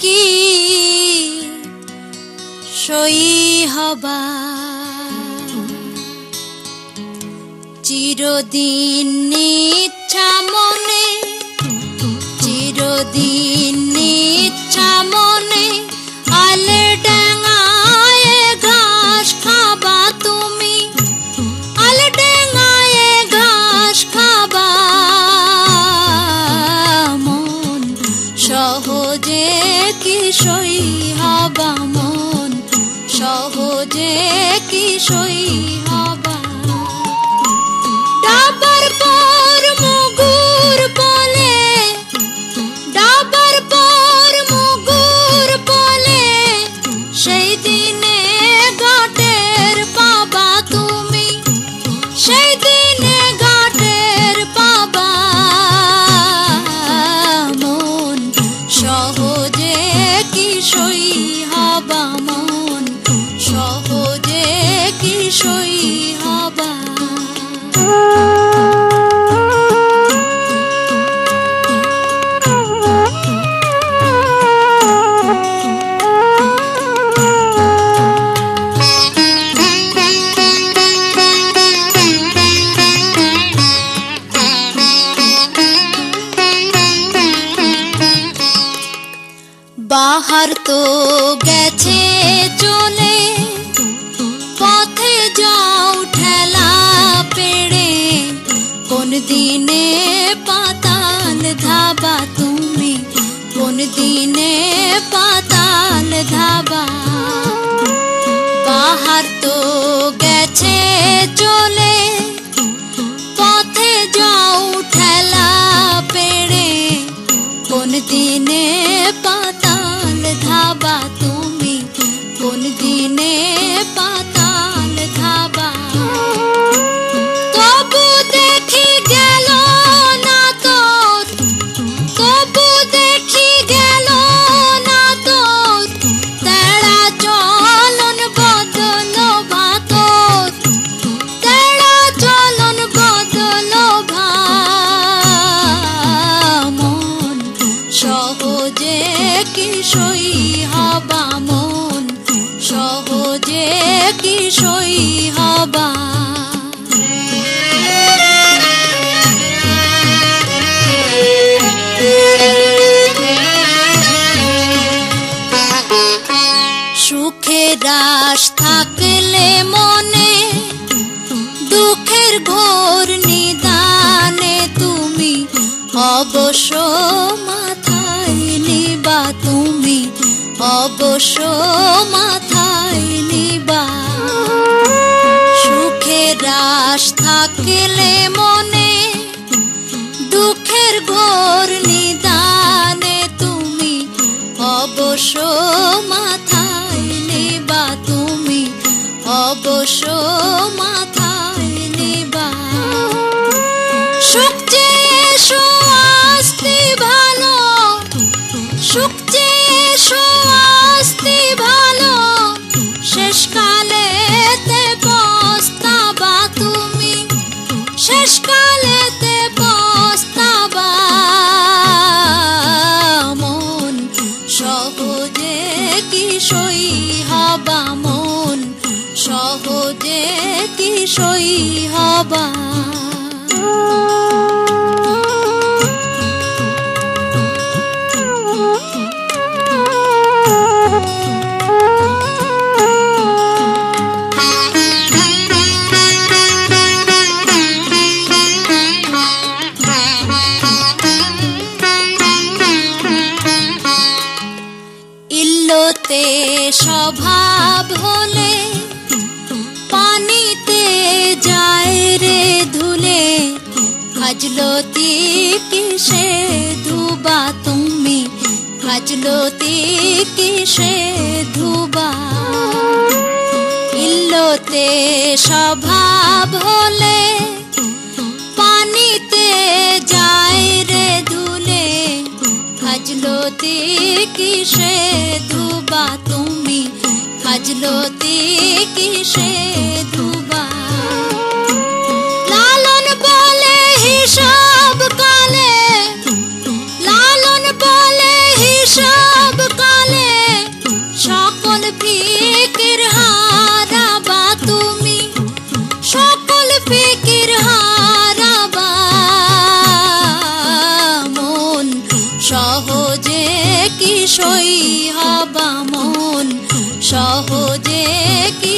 কি সই হবা। চিরদিন নিচ্ছা মন সই হাবা মন? সহজে কি সই সই হবা বাহার তো গেছে চলে দিনে কি সই হবা? সুখের রাস থাকলে মনে, দুঃখের ঘোর নিদানে তুমি অবশ্য মাথায় নিবা তুমি। অবশ্য মাথায় নিবা। সুখের রাস থাকলে মনে, দুঃখের ঘোর নিদানে তুমি অবশ্য মাথায় নেবা। তুমি অবশ্য মাথায় হবা মন সহজে কি সই হবা? স্বভাব হলে পানিতে যায় রে ধুলে। খাজলতি কিসে ধুবা তুমি। খাজলতি কিসে ধুবা। ইল্লোতে স্বভাব হলে পানিতে যায় রে ধুলে। খাজলতি কিসে ধুবা তুমি খাজলতি কিসে ধুবা লালন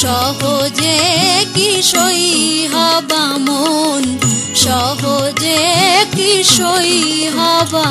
সহজে কি সই হবা মন? সহজে কি সই হবা?